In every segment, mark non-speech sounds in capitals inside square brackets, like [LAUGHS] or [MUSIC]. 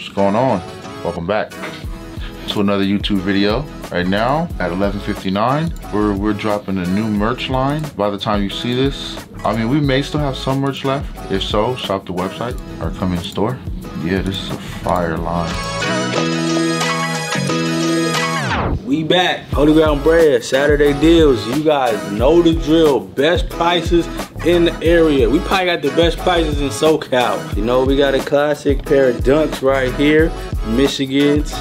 What's going on? Welcome back to another YouTube video. Right now at 11:59, we're we're dropping a new merch line. By the time you see this, I mean we may still have some merch left. If so, shop the website or come in store. Yeah, this is a fire line. We back. Holy Ground Brea, Saturday deals. You guys know the drill. Best prices in the area. We probably got the best prices in SoCal. You know, we got a classic pair of dunks right here. Michigan's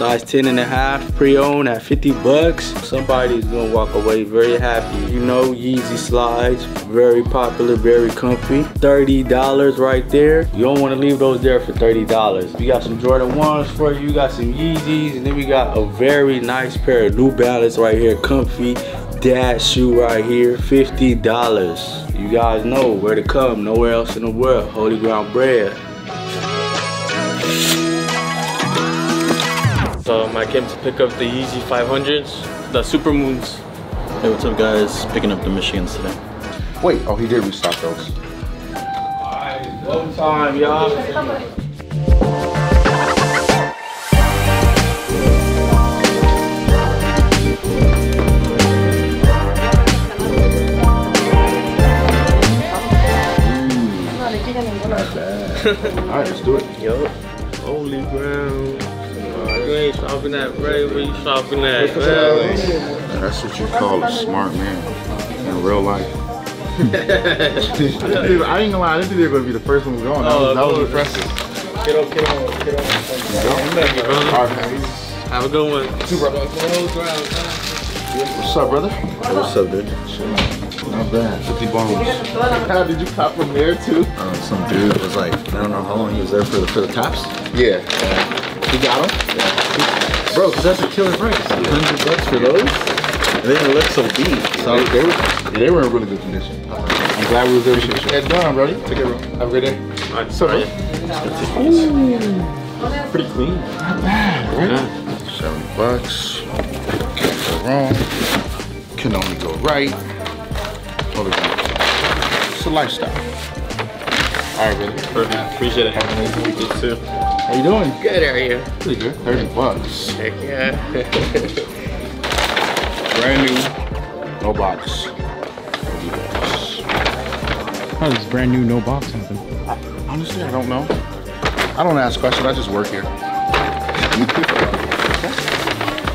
size 10 and a half pre-owned at 50 bucks. Somebody's gonna walk away very happy. You know yeezy slides very popular very comfy. 30 dollars right there. You don't want to leave those there for 30 dollars. We got some jordan 1s for you. You got some yeezys and then we got a very nice pair of new balance right here comfy dad shoe right here 50 dollars you guys know where to come nowhere else in the world holy ground Brea Um, I came to pick up the Yeezy 500s, the Super Moons. Hey, what's up guys? Picking up the Michigans today. Wait, oh he did restock those. Alright, one time, y'all. [LAUGHS] Alright, let's do it. Yo, holy ground. You ain't shopping at Ray, where you shopping at? Man? That's what you call a smart man in real life. [LAUGHS] I ain't gonna lie, I didn't think they were gonna be the first one going. That oh, was, that was Oh, impressive. Get up, get up, get up. Thank you, brother. All right, Have a good one. Two, brother. What's up, brother? What's up, dude? Not bad. 50 bones. How did you cop from there too? Uh, some dude was like, I don't know how long he was there for the for the tops. Yeah. You got them? Bro, cause that's a killer price. Hundred bucks for those. And didn't look so beat. So They, they, were, they were in really good condition. I'm glad we was able to get that done, brother. Take care, bro. Have a great day. Alright, What's up, bro? pretty clean. Not bad, right? 70 bucks. Can't go wrong. Can only go right. Totally wrong. It's a lifestyle. All right, brother. Perfect. Appreciate it. Have a nice week. You too. How you doing? Good, how are you? Pretty good. 30 bucks. Heck yeah. [LAUGHS] Brand new. No box. How does brand new no box happen? Honestly, I don't know. I don't ask questions. I just work here.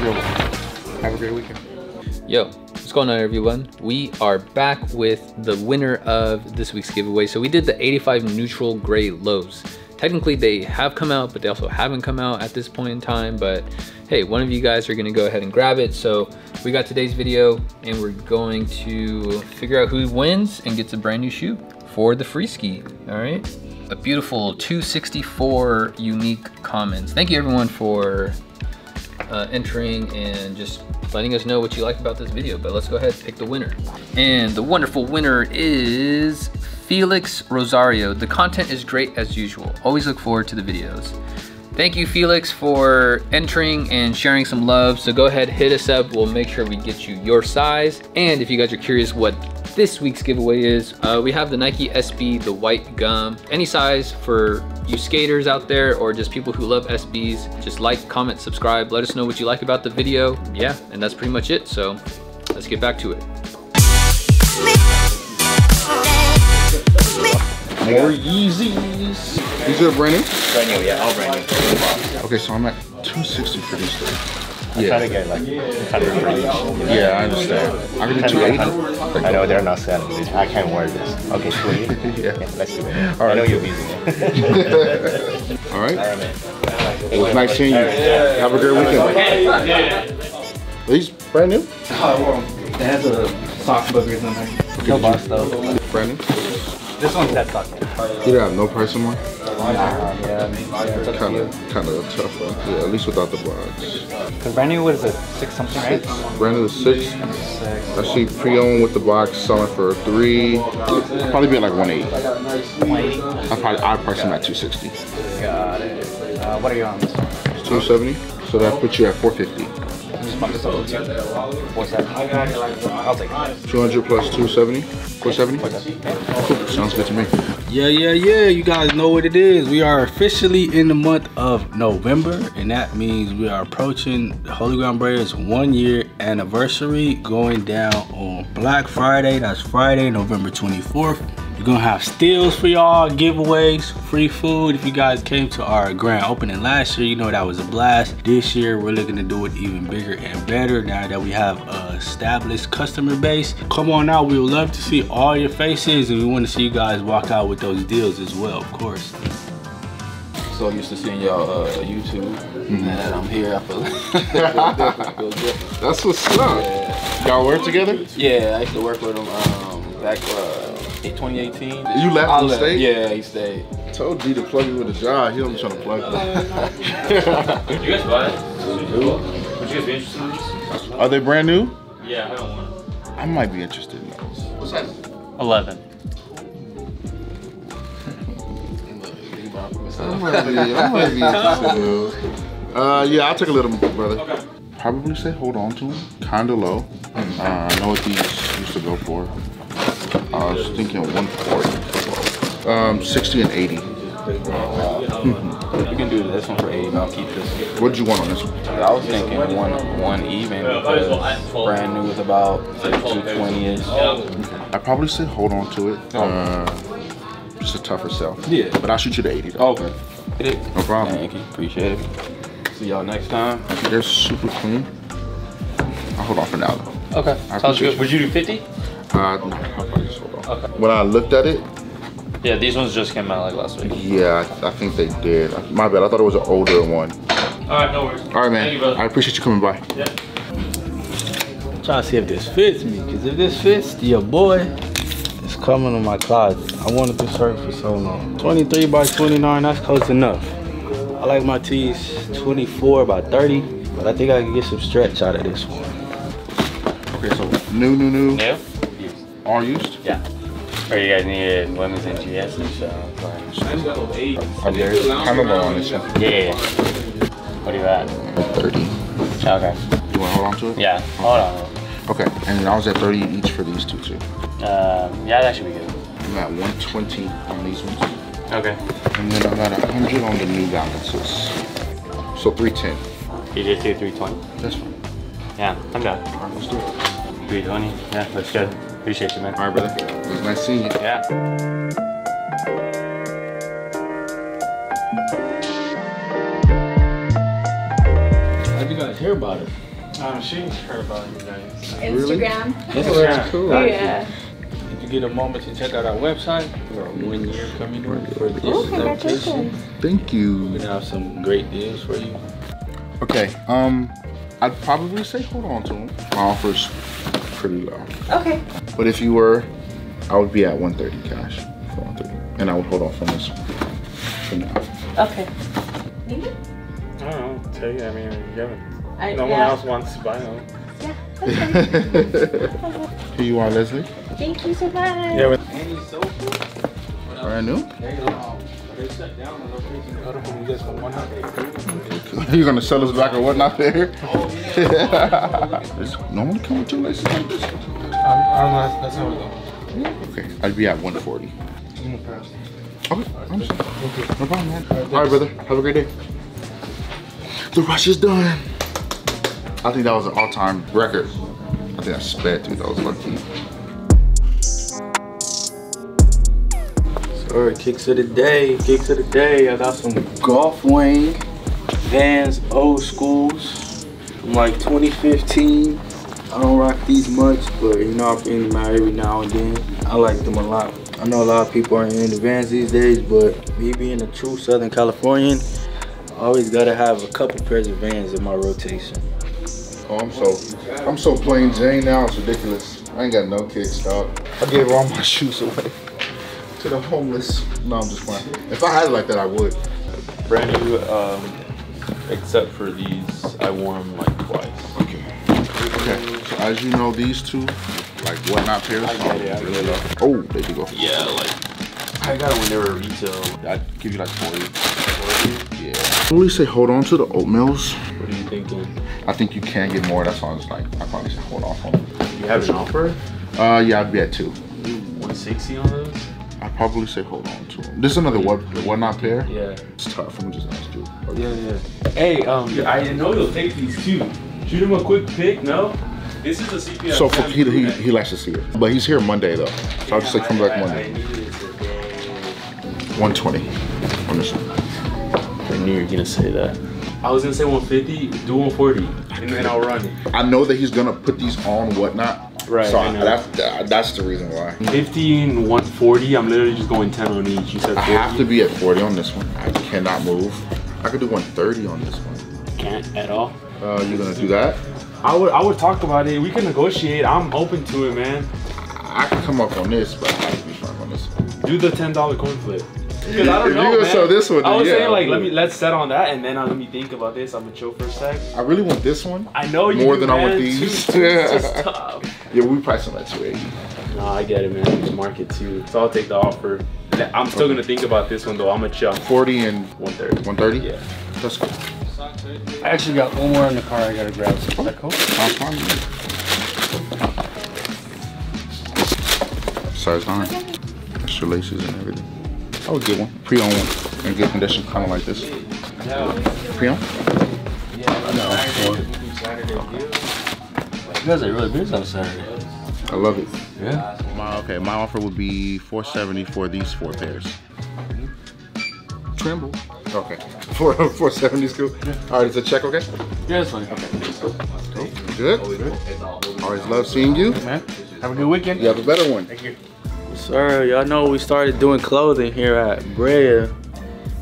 You're. [LAUGHS] Have a great weekend. Yo, what's going on everyone? We are back with the winner of this week's giveaway. So we did the 85 neutral gray lows. Technically they have come out, but they also haven't come out at this point in time. But hey, one of you guys are gonna go ahead and grab it. So we got today's video and we're going to figure out who wins and gets a brand new shoe for the free ski, all right? A beautiful 264 unique comments. Thank you everyone for uh, entering and just letting us know what you like about this video. But let's go ahead and pick the winner. And the wonderful winner is Felix Rosario. The content is great as usual. Always look forward to the videos. Thank you, Felix, for entering and sharing some love. So go ahead, hit us up. We'll make sure we get you your size. And if you guys are curious what this week's giveaway is, uh, we have the Nike SB, the white gum. Any size for you skaters out there or just people who love SBs, just like, comment, subscribe. Let us know what you like about the video. Yeah, and that's pretty much it. So let's get back to it. More Yeezys. These are brand new? Brand new, yeah, all brand new. Okay, so I'm at 260 for these three. I try to get like 100 for each. Yeah, I understand. I can do 280. I know they're not selling this. I can't wear this. Okay, [LAUGHS] 280? Yeah. let's do it. All I know you're busy. [LAUGHS] All right. Alright, man. It was nice seeing you. Have a great weekend. Are these brand new? It has a sock boogers in there. No box though. Brand new? This one's that sock. You don't have no price anymore? Yeah, Kind of, kind of tough one. Yeah, at least without the box. Because brand new, what is it? Six something, right? Brand new is six. I see pre-owned with the box selling for three. Probably be like one eight. I probably I price them at 260. Got it. Uh, what are you on this one? It's 270. So that puts you at 450. just bump this up two. Four. I'll take it. 200 plus 270? 470? Cool. Sounds good to me. Yeah, yeah, yeah. You guys know what it is. We are officially in the month of November, and that means we are approaching Holy Ground Brea's one year anniversary going down on Black Friday. That's Friday, November 24th. We're gonna have steals for y'all, giveaways, free food. If you guys came to our grand opening last year, you know that was a blast. This year, we're looking to do it even bigger and better now that we have a established customer base. Come on out, we would love to see all your faces and we wanna see you guys walk out with those deals as well, of course. So used to seeing y'all uh, YouTube, and I'm here. I feel, I feel different. That's what's up. Y'all work together? Yeah, I used to work with him um, back uh, in 2018. You left I and stayed? Yeah, he stayed. Told D to plug you with a job. He only trying to plug you. [LAUGHS] You guys buy it? Would you guys be interested in this? Are they brand new? Yeah, I don't want I might be interested in those. What's that? 11. [LAUGHS] I might be, I might be interested in those. Uh, yeah, I'll take a little, brother. Okay. Probably say hold on to them. Kinda low. Uh, I know what these used to go for. I was thinking 140. Um, 60 and 80. We can do this one for 80, and I'll keep this. What did you want on this one? I was thinking one one even because brand new is about 220 ish. I probably say hold on to it. Uh, just a tougher sell. Yeah. But I'll shoot you to 80 though. Okay. Hit it. No problem. Thank you. Appreciate it. See y'all next time. They're super clean. I'll hold on for now though. Okay, sounds good. Would you do 50? Uh, I'll just hold on. Okay. When I looked at it, Yeah, these ones just came out like last week. yeah, I, I think they did. My bad. I thought it was an older one. Alright, no worries. All right, man. Thank you, brother. I appreciate you coming by. Yeah. Trying to see if this fits me, because if this fits your boy, it's coming in my closet. I wanted this shirt for so long. 23 by 29, that's close enough. I like my tees 24 by 30, but I think I can get some stretch out of this one. Okay, so new, new, new, Yeah? All used. Yeah. Or you guys needed women's and GSs, so. I'm very kind of low on this one. Yeah, yeah, yeah. What do you at? 30. Okay. You want to hold on to it? Yeah, hold on. Okay, and I was at 30 each for these two too. Um, yeah, that should be good. I'm at 120 on these ones, Okay. and then I'm at 100 on the New Balances. So 310. You did say 320. That's fine. Yeah, I'm done. All right, let's do it. 320. Yeah, that's good. Appreciate you, man. All right, brother. It was nice seeing you. Yeah. How'd you guys hear about it? Um, she heard about you guys. Instagram. [LAUGHS] Instagram. Cool. Yeah. Did you get a moment to check out our website? We're one year coming in for this Oh, celebration. congratulations. Thank you. We're gonna have some great deals for you. Okay, um, I'd probably say hold on to them. My offer's pretty low. Okay. But if you were, I would be at 130 cash for 130. And I would hold off on this for now. Okay. I don't know. Tell you, I mean, you haven't. I, No one else wants to buy them. Yeah. [LAUGHS] Okay. Here you are, Leslie. Thank you so much. Yeah, with Any sofa? Brand new. They, um, [LAUGHS] they shut down the location in Huddleford and just for one hundred. You're gonna sell us back or whatnot there? [LAUGHS] Does normally come with two laces like this? I don't know, that's how it goes. Okay, I'd be at 140. Okay, I'm sorry. No problem, man. All right, brother. Have a great day. The rush is done. I think that was an all-time record. I think I sped through those lucky. Sir, kicks of the day, kicks of the day. I got some Golf Wang Vans old schools from like 2015. I don't rock these much, but you know, I bring them out every now and then. I like them a lot. I know a lot of people aren't into Vans these days, but me being a true Southern Californian, I always gotta have a couple pairs of Vans in my rotation. Oh, I'm so, I'm so plain Jane now. It's ridiculous. I ain't got no kicks, dog. I gave all my [LAUGHS] shoes away to the homeless. No, I'm just playing. If I had it like that, I would. Brand new, um, except for these, I wore them like twice. Okay. Okay. So as you know, these two, like whatnot pairs, get it, I really low. Oh, there you go. Yeah, like I got them when they were retail. I'd give you like 40. 40. Yeah. Probably say hold on to the oatmeals. What are you thinking? I think you can get more. That's why I was like, I probably should hold off on them. You have an offer? Uh, yeah, I'd be at two. 160 on those? I'd probably say hold on to them. This is another what, what not pair. Yeah. It's tough. I'm just ask you. Yeah, yeah. Hey, um, I know you'll take these too. Shoot him a quick pic, no? This is a CPS. So for, he, he, he likes to see it. But he's here Monday though. So I'll just say come back Monday. 120 on this one. I knew you were gonna say that. I was gonna say 150, do 140, and then I'll run it. I know that he's gonna put these on whatnot. Right, So I know. that's that's the reason why. 50 and 140, I'm literally just going 10 on each. You said I have to be at 40 on this one. I cannot move. I could do 130 on this one. Can't at all. Uh, you gonna do that? I would I would talk about it. We can negotiate. I'm open to it, man. I could come up on this, but I have to be firm on this one. Do the ten dollar coin flip. Because I don't you're gonna man. show this one, I was yeah, saying like let me let's set on that and then uh, let me think about this. I'm gonna chill for a sec. I really want this one. I know you More do, than I want these. Two- it's just tough. Yeah, we price them at 280. No, I get it, man. It's market too. So I'll take the offer. I'm still gonna think about this one though. I'm gonna chill. 40 and 130. 130? Yeah. That's good. I actually got one more in the car I gotta grab. Is that cool? Size 9. Extra laces and everything. I would get one. Pre-owned one. In good condition, kind of like this. Pre-owned? You guys are really busy on Saturday. I love it. Yeah. My, okay, my offer would be 470 for these four pairs. Trimble. Okay. [LAUGHS] Four, 470 is cool. All right, is the check okay? Yeah, that's fine. Good. Always love seeing you. Man, have a good weekend. You have a better one. Thank you. Sir, y'all know we started doing clothing here at Brea.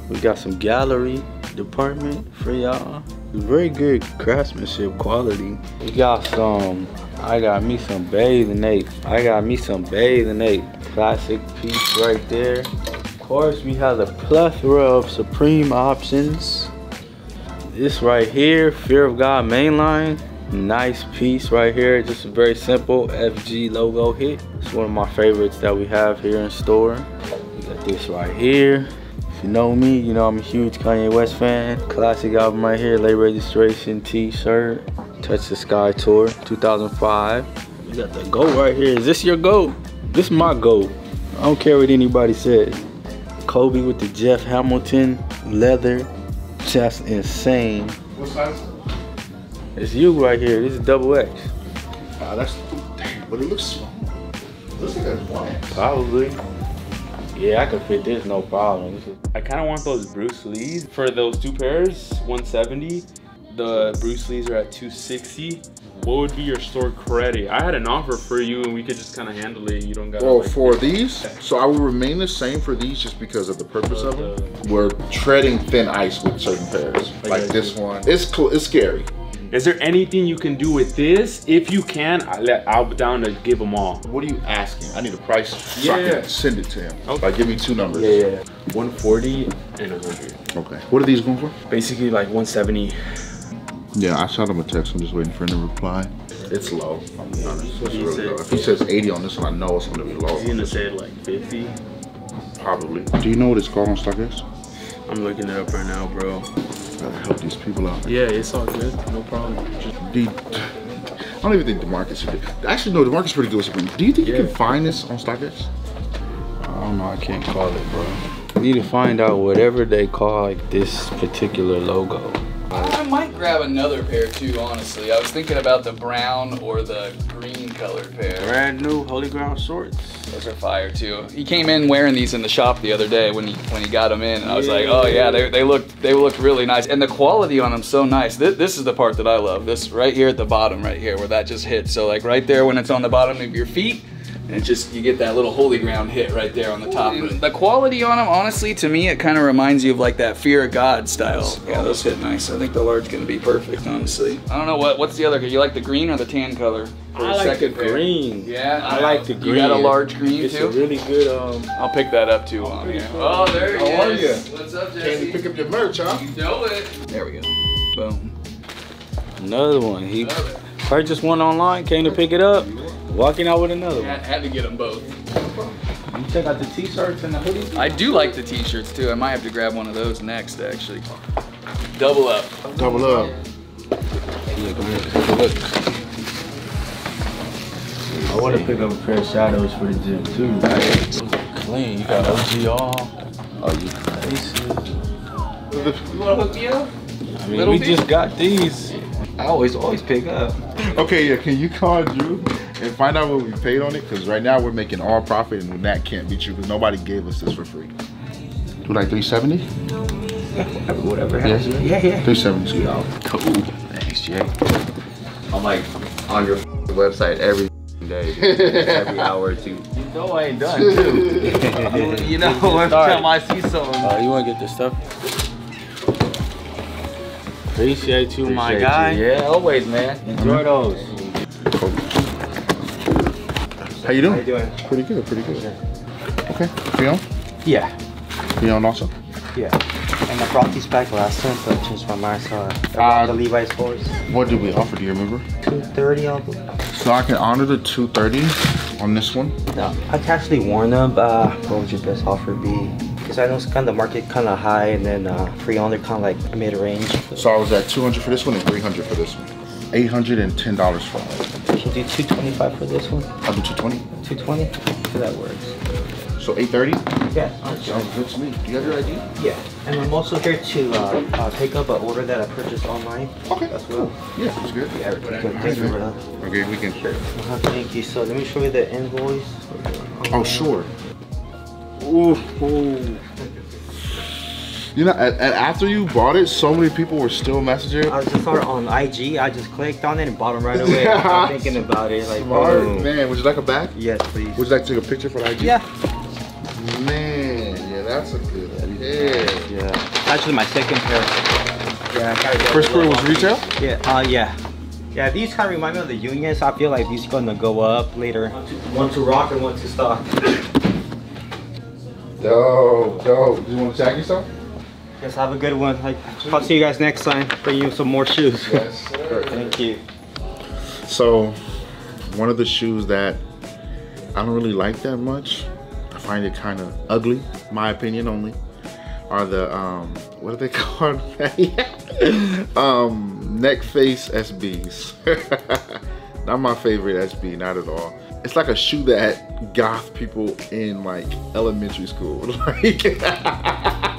We got some gallery department for y'all. Very good craftsmanship quality. We got some, I got me some bathing ape. I got me some bathing ape. Classic piece right there. Of course, we have a plethora of Supreme options. This right here, Fear of God mainline. Nice piece right here. Just a very simple FG logo hit. It's one of my favorites that we have here in store. We got this right here. You know me, you know I'm a huge Kanye West fan. Classic album right here, late registration t-shirt. Touch the Sky Tour 2005. We got the goat right here. Is this your goat? This is my goat. I don't care what anybody says. Kobe with the Jeff Hamilton leather. Just insane. What size? It's you right here. This is double X. Ah, that's, damn, but it looks small. Looks like a one. Probably. Yeah, I could fit this no problem. This is- I kind of want those Bruce Lees for those two pairs, 170. The Bruce Lees are at 260. Mm-hmm. What would be your store credit? I had an offer for you, and we could just kind of handle it. You don't got. Well, for these, so I will remain the same for these just because of the purpose of them. We're treading thin ice with certain pairs, like this one. It's cool. It's scary. Is there anything you can do with this? If you can, I let, I'll be down to give them all. What are you asking? I need a price so I Yeah. can send it to him. Okay. Like, give me two numbers. Yeah, yeah. 140 and 100. Okay. What are these going for? Basically, like 170. Yeah, I shot him a text. I'm just waiting for him to reply. It's low. I'm be honest. It's really said? low. If he says 80 on this one, I know it's gonna be low. He's gonna say like 50. Probably. Do you know what it's called on StockX? I'm looking it up right now, bro. I gotta help these people out. Yeah, it's all good. No problem. Just The, I don't even think the market's do. Actually, no, The market's pretty good with Do you think you can find this on StockX? I don't know. I can't call it, bro. Need to find out whatever they call like this particular logo. I might grab another pair too, honestly. I was thinking about the brown or the green colored pair. Brand new Holy Ground shorts. Those are fire too. He came in wearing these in the shop the other day when he when he got them in, and I was like, oh yeah, they, they look they look really nice, and the quality on them so nice. This, this is the part that I love. This right here at the bottom, right here, where that just hits. So like right there when it's on the bottom of your feet. And it just you get that little holy ground hit right there on the top. And the quality on them, honestly, to me, it kind of reminds you of like that fear of God style. Yeah, those hit nice. I think the large gonna be perfect, honestly. I don't know what what's the other. You like the green or the tan color? for I like the second pair? green. Yeah, I like the green. You got a large green It's too. a really good um. I'll pick that up too on here. Oh, there he How are is. What's up, Came Jesse? to pick up your merch, huh? You know it. There we go. Boom. Another one. He purchased one online, came to pick it up, walking out with another one. Had, had to get them both. You check out the t-shirts and the hoodies. I do like the t-shirts too. I might have to grab one of those next, actually. Double up. Double up. Yeah, come here. Look. I want to pick up a pair of shadows for the gym too. Right? Clean. You got OGR. Oh, you faces. You want to hook me up? I mean, Little we bit? just got these. I always always pick up. Okay, yeah, can you call Drew and find out what we paid on it? Because right now we're making all profit and that can't be true because nobody gave us this for free. Do like 370? [LAUGHS] Whatever Yeah, happens. Yeah, yeah. 370 is good. Cool. Thanks, Jay. I'm like on your [LAUGHS] website every [LAUGHS] day, every hour or two. You know I ain't done too. you know every time I see something. Oh, you want to get this stuff? Appreciate you, my guy. you. Yeah, always, man. Enjoy mm-hmm. those. How you doing? How you doing? Pretty good, pretty good. Okay, Fion? Yeah, Fion also? yeah. And I brought these back last time, but I changed my mind, so I Uh, the Levi's fours. What did we offer, do you remember? 230 on them. So I can honor the 230 on this one. No, I can actually warn them, uh, what would your best offer be? Because I know it's kind of the market kind of high, and then uh, pre-owned, they're kind of like mid-range. So I was at 200 for this one and 300 for this one. $810 for it. Do 225 for this one? I'll do 220. 220? So that works. So 830? Yeah. Sounds good to me. Do you have your ID? Yeah. And I'm also here to uh, uh, pick up an order that I purchased online. Okay, As well. Yeah, that's good. Yeah, good. Thank you, brother. Okay, we can. Uh, Thank you. So let me show you the invoice. Oh, sure. Ooh, ooh. You know, and, and after you bought it, so many people were still messaging. I just saw it on IG. I just clicked on it and bought them right away. [LAUGHS] I'm thinking about it. Like, Smart boom. man. Would you like a bag? Yes, please. Would you like to take a picture for ID? Yeah. Man, yeah, that's a good idea. Yeah. Actually, my second pair. Yeah. I gotta get First pair was retail? Yeah. Uh, yeah. Yeah, these kind of remind me of the unions. I feel like these are gonna go up later. One to rock and one to stock. Dope, dope. You want to tag yourself? Yes, have a good one. I- I'll see you guys next time. Bring you some more shoes. Yes, sir. Thank you. So, one of the shoes that I don't really like that much, I find it kind of ugly, my opinion only, are the, um, what are they [LAUGHS] called? [LAUGHS] um, Neckface SBs. [LAUGHS] not my favorite SB, not at all. It's like a shoe that goth people in like elementary school. Like,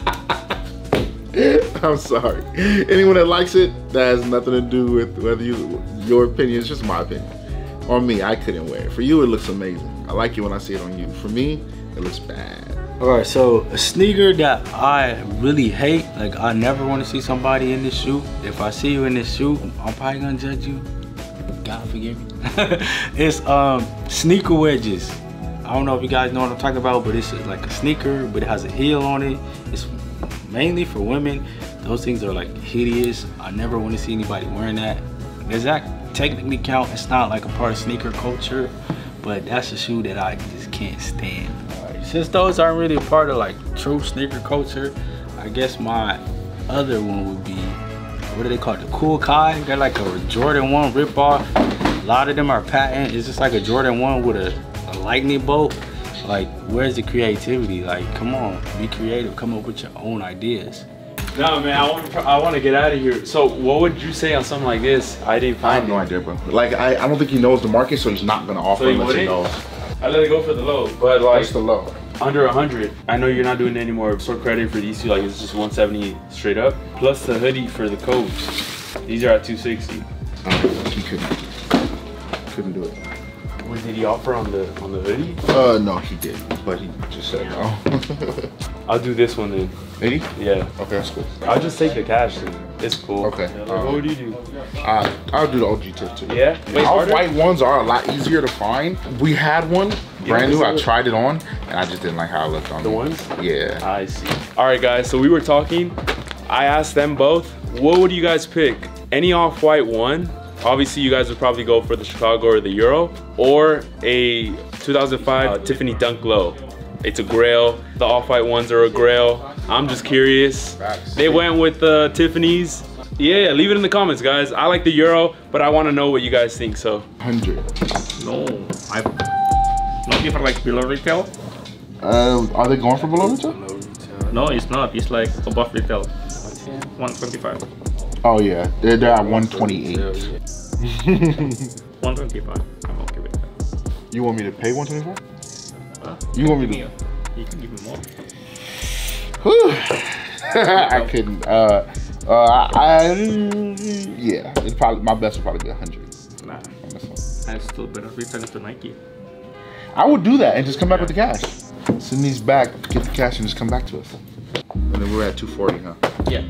[LAUGHS] I'm sorry. Anyone that likes it, that has nothing to do with whether you your opinion. It's just my opinion. On me, I couldn't wear it. For you, it looks amazing. I like it when I see it on you. For me, it looks bad. All right, so a sneaker that I really hate, like I never want to see somebody in this shoe. If I see you in this shoe, I'm probably gonna judge you. God forgive me. [LAUGHS] it's um sneaker wedges. I don't know if you guys know what I'm talking about, but it's like a sneaker, but it has a heel on it. It's mainly for women. Those things are like hideous. I never want to see anybody wearing that. Does that technically count? It's not like a part of sneaker culture, but that's a shoe that I just can't stand. Alright, Since those aren't really a part of like true sneaker culture, I guess my other one would be what do they call it? The Cool Kai. They're like a Jordan 1 ripoff. A lot of them are patent. It's just like a Jordan 1 with a, a lightning bolt. Like, where's the creativity? Like, come on, be creative. Come up with your own ideas. No, man, I want, I want to get out of here. So, what would you say on something like this? I didn't I have find no idea, bro. Like, I, I don't think he knows the market, so he's not gonna offer So he unless he wouldn't? knows. I let it go for the low, but like What's the low? under 100. I know you're not doing any more store credit for these two. Like it's just 170 straight up, plus the hoodie for the coats. These are at 260. Uh, he couldn't. Couldn't do it. Did he offer on the on the hoodie? Uh, no, he didn't. but he just said no. [LAUGHS] I'll do this one then. 80? Yeah, Okay, that's cool. I'll just take the cash then. It's cool. Okay, Like, um, what would you do? Uh, I'll do the OG tip too. Yeah. Wait, Our harder? white ones are a lot easier to find. We had one brand this new. I tried it on, and I just didn't like how it looked on The me. ones? Yeah. I see. All right, guys. So we were talking. I asked them both, what would you guys pick? Any off-white one? Obviously, you guys would probably go for the Chicago or the Euro, or a 2005 uh, Tiffany Dunk Low. It's a Grail. The off-white ones are a Grail. I'm just curious. They went with the Tiffany's. Yeah, leave it in the comments, guys. I like the Euro, but I want to know what you guys think. So Hundred. No, I not even like below retail. Um, are they going for below retail? No, it's not. It's like above retail. 125. Oh yeah, they're, they're at 128. 125. I'm okay with that. You want me to pay 124? Huh? You want me to? You can give me more. [LAUGHS] I couldn't. Uh, uh, I, yeah, it's probably my best would probably be 100 Nah, on this one. that's still better. Return it to Nike. I would do that and just come back with the cash. Send these back, get the cash, and just come back to us. And then we're at 240, huh? Yeah.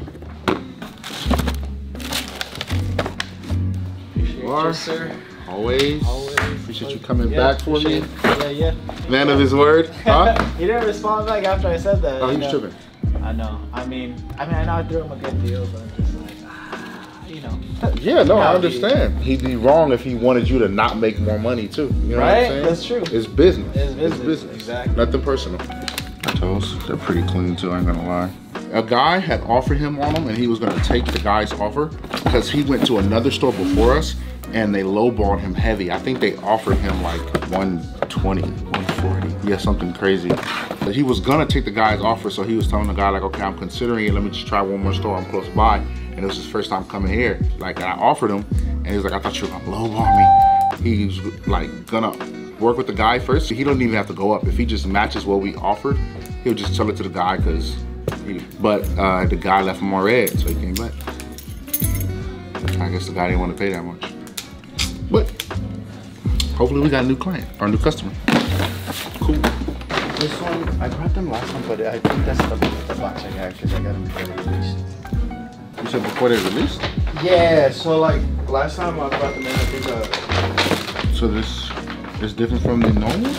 Bar, sir. always. Always. Appreciate you coming Yeah, back for me. Yeah, yeah. Man of his word, [LAUGHS] huh? he didn't respond back after I said that. oh, he's tripping. I know. I mean, I mean, I know I threw him a good deal, but I'm just like, ah, you know. [LAUGHS] Yeah, no, I understand. He'd be wrong if he wanted you to not make more money too. You know Right? what I'm saying? That's true. It's business. It's business, exactly. Nothing personal. My toes, they're pretty clean too, I ain't gonna lie. A guy had offered him on them and he was gonna take the guy's offer because he went to another store before us and they lowballed him heavy. I think they offered him like 120, 140. Yeah, something crazy. But he was gonna take the guy's offer, so he was telling the guy like, okay, I'm considering it. Let me just try one more store. I'm close by. And it was his first time coming here. Like, and I offered him, and he was like, I thought you were gonna lowball me. He's like gonna work with the guy first. He don't even have to go up. If he just matches what we offered, he'll just tell it to the guy because. But uh, the guy left him on red, so he came back. I guess the guy didn't want to pay that much. Hopefully we got a new client or a new customer. Cool. This one, I brought them last time, but I think that's the, the box I got because I got them before they released. You said before they released? Yeah, so like last time I brought them in, I think uh, So this is different from the normal?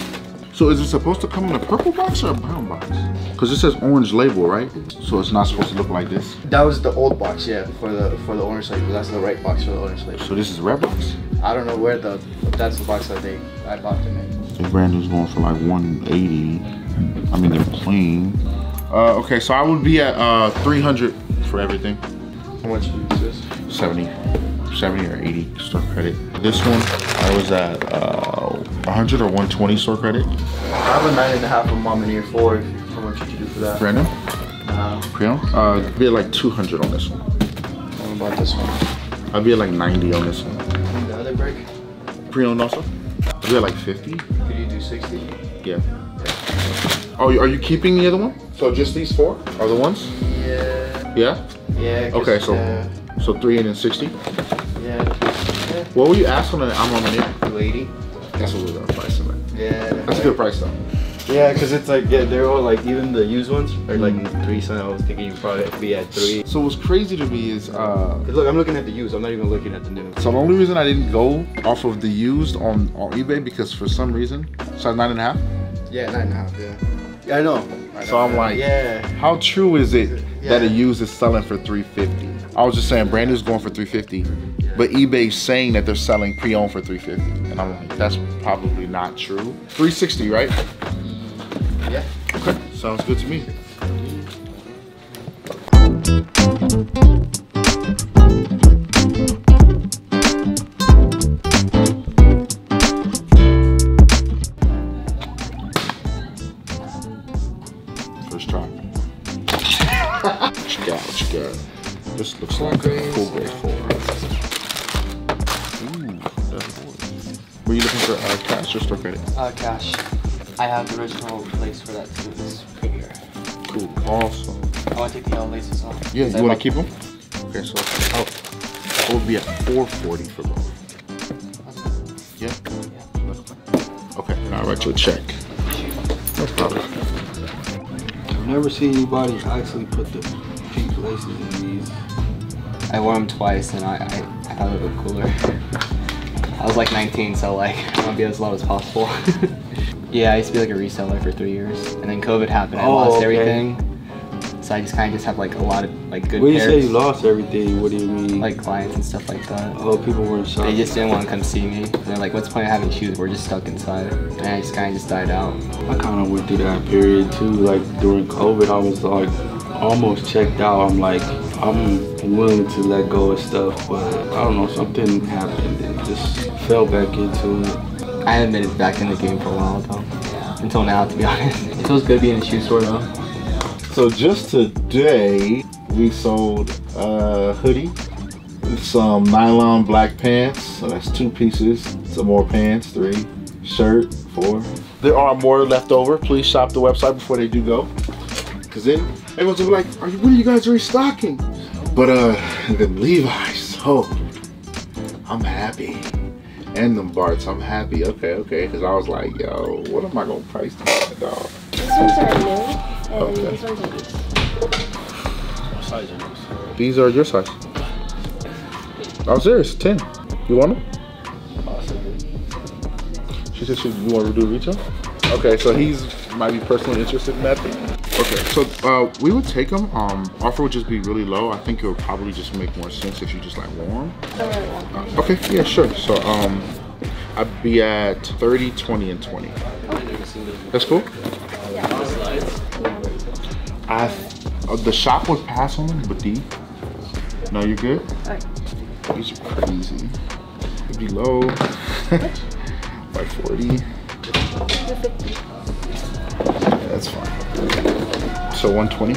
So is it supposed to come in a purple box or a brown box? Because it says orange label, right? So it's not supposed to look like this. that was the old box, yeah, for the for the orange label. That's the right box for the orange label. So this is red box. I don't know where the that's the box that they I bought them in. The brand new's going for like 180. I mean, they're clean. Uh, okay, so I would be at uh, 300 for everything. How much is this? 70, 70 or 80 store credit. This one, I was at uh, 100 or 120 store credit. I have a nine and a half from Mom and Ear Four. How much would you do for that? Brandon, Uh, pre-owned, uh, be at like 200 on this one. what about this one? I'd be at like 90 on this one. Pre-owned also? I'd like 50. Could you do sixty? Yeah. Oh, are you keeping the other one? So just these four are the ones? Yeah. Yeah? Yeah. 'cause, Okay, so uh, so three and then 60. yeah. What were you asking on the I'm on the net? Two eighty. That's what we're gonna price them at. Yeah. That's a good price though. Yeah, cause it's like yeah, they're all like even the used ones are like three. So I was thinking you'd probably be at three. So what's crazy to me is uh 'Cause look, I'm looking at the used. I'm not even looking at the new. so the only reason I didn't go off of the used on, on eBay because for some reason, size nine and a half. Yeah, nine and a half. Yeah. Yeah, I know. I So know. I'm like, yeah. how true is it that a used is selling for 350? I was just saying brand new's going for 350, but eBay's saying that they're selling pre-owned for 350. And I'm like, that's probably not true. 360, right? Yeah. Okay, sounds good to me. You want to keep them? Okay, so oh, it would be at 440 for both. Yeah. Okay, I'll write you a check. No problem. I've never seen anybody actually put the pink laces in these. I wore them twice and I, I, I thought it looked cooler. I was like 19, so like I want to be as low as possible. [LAUGHS] yeah, I used to be like a reseller for three years, and then COVID happened. I Oh, lost okay. everything. So I just kind of just have like a lot of like good When you say you lost everything, what do you mean? like clients and stuff like that. oh, people weren't shopping. They just didn't want to come see me. And they're like, what's the point of having shoes? We're just stuck inside. And I just kind of just died out. I kind of went through that period too. Like during COVID, I was like almost checked out. I'm like, I'm willing to let go of stuff, but I don't know, something happened and just fell back into it. I haven't been back in the game for a while though. Until now, to be [LAUGHS] honest. It feels good being in a shoe store though. So just today, we sold a hoodie some nylon black pants. So that's two pieces. Some more pants, three. Shirt, four. There are more left over. Please shop the website before they do go. Cause then everyone's gonna be like, are you, when are you guys restocking? But uh, then Levi's, oh, I'm happy. And them Barts, I'm happy. Okay, okay. Cause I was like, yo, what am I gonna price this at, dog? These ones are new, and Okay. these ones are. What size are those? These are your size. I'm serious, 10. You want them? Possibly. She said she, you want to do retail? Okay, so he's might be personally interested in that thing. Okay, so uh, we would take them. Um, offer would just be really low. I think it would probably just make more sense if you just like wore 'em. Don't really want them. Okay, yeah, sure. So um, I'd be at 30, 20, and 20. That's cool. I uh, the shop would pass on them, but D. No, you're good. Alright. These are crazy. It'd be low. [LAUGHS] By 40. Yeah, that's fine. So 120.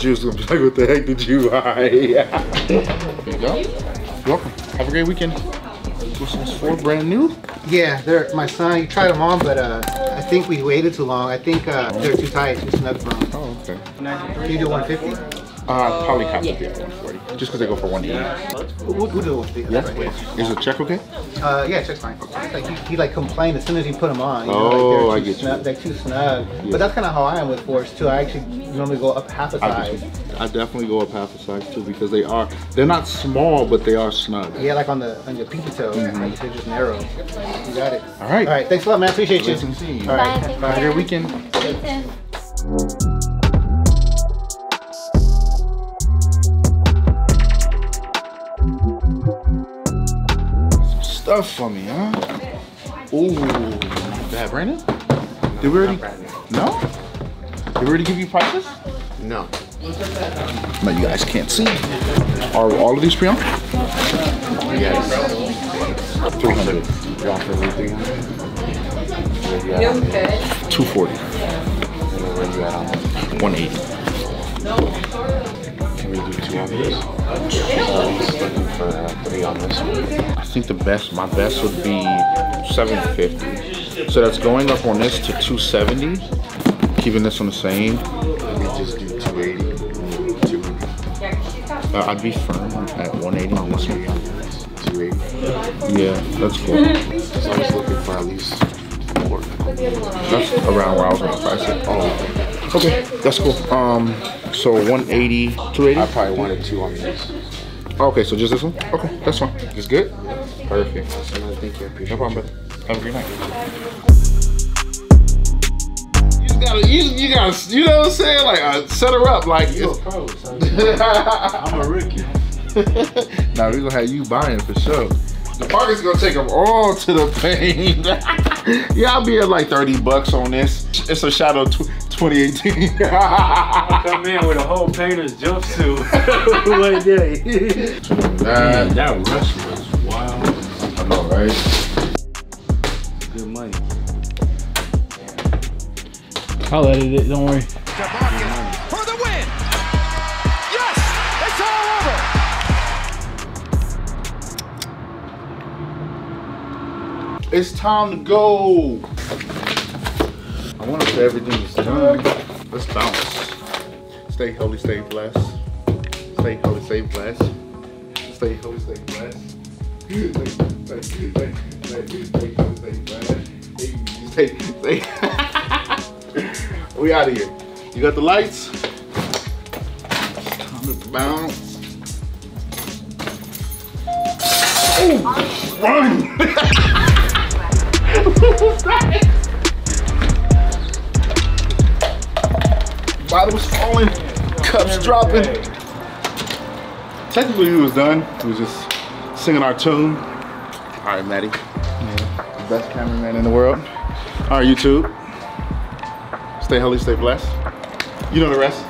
Juice gonna be like, what the heck did you buy? [LAUGHS] there you go. You're welcome. Have a great weekend. This one's four brand new. Yeah, they're my son. He tried them on, but uh, I think we waited too long. I think uh, they're too tight, too snug for him. Oh, okay. Can you do 150? Uh, probably have to be at 140. Just because they go for 180. We'll, we'll do 150. That's right. Is a check okay? Uh, yeah, check's fine. Like he, he like complained as soon as he put them on. You know, Oh, like I they're too get you. They're too snug. Yeah. But that's kind of how I am with Force too. I actually normally go up half a I, size. just, I definitely go up half a size too because they are, they're not small, but they are snug. Yeah, like on the on your pinky toe, like they're just narrow. You got it. All right. All right. Thanks a lot, man. Appreciate you. Listen, see you. All right. Bye, Have a good weekend. Stuff for me, huh? Ooh, not bad. Brandon? Did we already? No? Did we already give you prices? No. No, you guys can't see. Are all of these pre-owned? Yes. 300. You offer me 300? Where you at on this? 240. And where Can we do two on this? I was looking for uh, three on this one. I think the best, my best would be 750. So that's going up on this to 270. Keeping this on the same. Let me just do 280. 200. Uh, I'd be firm at 180 on this one. 280. Yeah, that's cool. I was looking for at least four. That's around where I was gonna price it. Oh, okay, that's cool. Um, so 180, 280. I probably wanted two on this. Okay, so just this one. Okay, that's fine. It's good. Perfect. So, thank you. I appreciate No problem, brother. Have a great night. You gotta, you, you gotta, you know what I'm saying? Like, uh, set her up. Like, it's, [LAUGHS] I'm a rookie. [LAUGHS] now we gonna have you buying for sure. The market's gonna take them all to the pain. [LAUGHS] yeah, I'll be at like 30 bucks on this. It's a Shadow tw 2018. [LAUGHS] Come in with a whole painter's jumpsuit. [LAUGHS] One day. Man, that rush was wild. I know, right? Good money. I'll edit it, don't worry. for the win. Yes, it's all over. It's time to go. I want to say everything is done. Let's bounce. Stay holy, stay blessed. Stay holy, stay blessed. Stay holy, stay blessed. Stay, stay, stay, stay, stay, stay stay. Stay, we out of here. You got the lights? Time to bounce. Oh, run! Bottles falling, cups dropping. Technically, we was done. We was just singing our tune. All right, Maddie. The best cameraman in the world. All right, YouTube. Stay healthy, stay blessed. You know the rest.